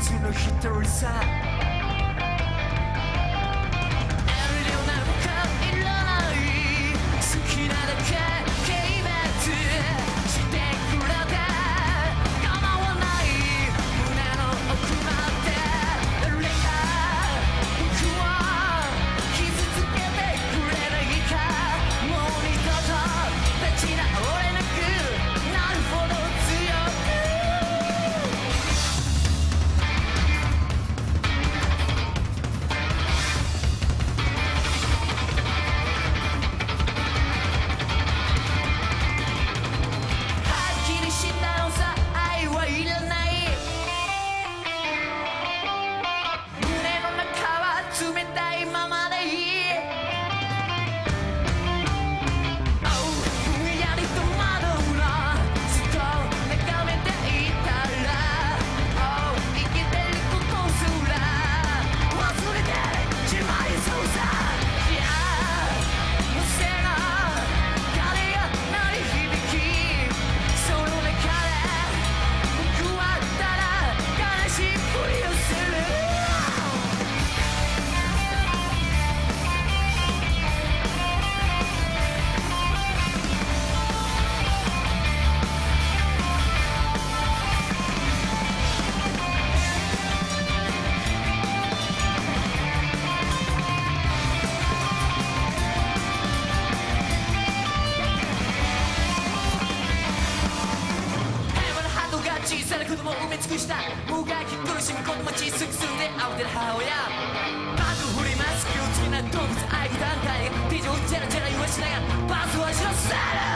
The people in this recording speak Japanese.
夏の一人さ子供を埋め尽くしたもがき苦しむ子供窒すすんで慌てる母親。バグ振ります気をつけな動物愛護段階手錠をジェラジェラ言わしながら。バースを走らせる